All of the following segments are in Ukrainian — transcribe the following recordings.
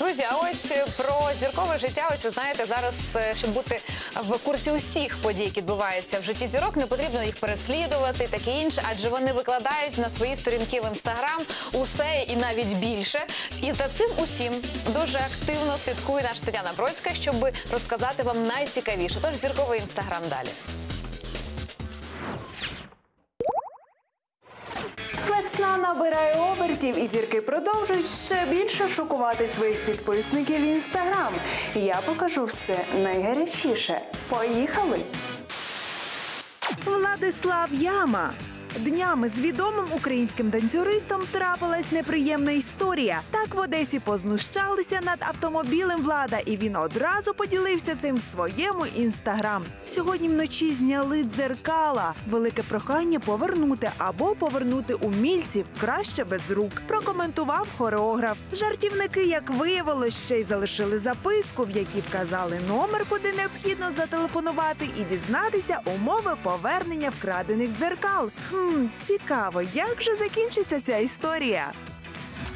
Друзі, а ось про зіркове життя, ось ви знаєте, зараз, е, щоб бути в курсі усіх подій, які відбуваються в житті зірок, не потрібно їх переслідувати, таке інше, адже вони викладають на свої сторінки в інстаграм усе і навіть більше. І за цим усім дуже активно слідкує наша Тетяна Бродська, щоб розказати вам найцікавіше. Тож зірковий інстаграм далі. Набирає обертів, і зірки продовжують ще більше шокувати своїх підписників в інстаграм. Я покажу все найгарячіше. Поїхали! Владислав Яма. Днями з відомим українським танцюристом трапилась неприємна історія. Так в Одесі познущалися над автомобілем влада, і він одразу поділився цим в своєму інстаграм. Сьогодні вночі зняли дзеркала. Велике прохання повернути або повернути умільців краще без рук. Прокоментував хореограф. Жартівники, як виявилось, ще й залишили записку, в якій вказали номер, куди необхідно зателефонувати і дізнатися умови повернення вкрадених дзеркал. Цікаво, як же закінчиться ця історія.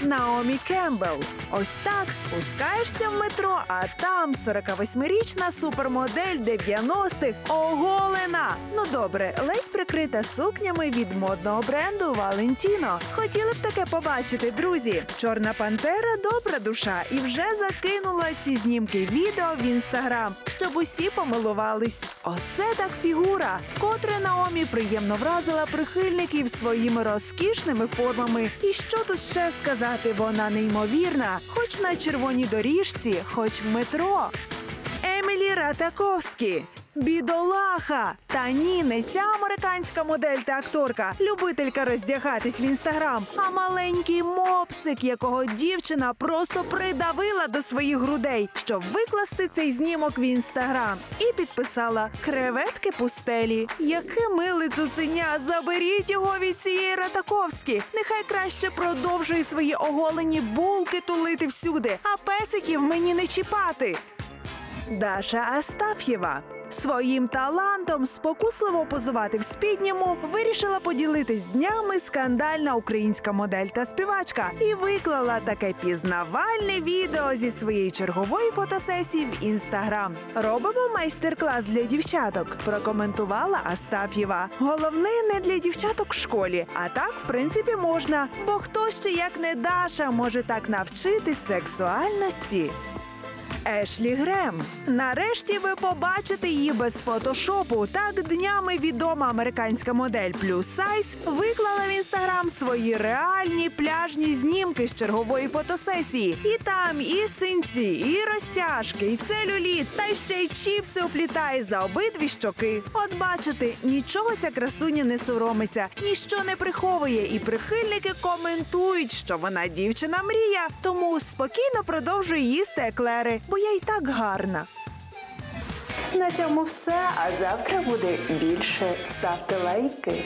Наомі Кембл. Ось так спускаєшся в метро, а там 48-річна супермодель 90-х оголена. Ну добре, ледь прикрита сукнями від модного бренду Валентіно. Хотіли б таке побачити, друзі. Чорна пантера добра душа і вже закинула ці знімки відео в інстаграм, щоб усі помилувались. Оце так фігура, вкотре Наомі приємно вразила прихильників своїми розкішними формами. І що тут ще сказати? Вона неймовірна, хоч на червоній доріжці, хоч в метро. Емілі Ратаковські. Бідолаха! Та ні, не ця американська модель та акторка, любителька роздягатись в інстаграм, а маленький мопсик, якого дівчина просто придавила до своїх грудей, щоб викласти цей знімок в інстаграм, і підписала креветки пустелі. Яке миле цуценя! Заберіть його від цієї Ратаковські. Нехай краще продовжує свої оголені булки тулити всюди, а песиків мені не чіпати. Даша Астаф'єва. Своїм талантом спокусливо позувати в спідньому вирішила поділитись днями скандальна українська модель та співачка і виклала таке пізнавальне відео зі своєї чергової фотосесії в інстаграм. Робимо майстер-клас для дівчаток. Прокоментувала Астаф'єва. Головне не для дівчаток в школі, а так, в принципі, можна. Бо хто ще як не Даша може так навчитись сексуальності? Ешлі Грем. Нарешті ви побачите її без фотошопу. Так днями відома американська модель плюс сайз виклала в інстаграм свої реальні пляжні знімки з чергової фотосесії. І там і синці, і розтяжки, і целюліт, та ще й чіпси оплітає за обидві щоки. От бачите, нічого ця красуня не соромиться, ніщо не приховує, і прихильники коментують, що вона дівчина мрія, тому спокійно продовжує їсти еклери, бо я й так гарна. На цьому все. А завтра буде більше. Ставте лайки.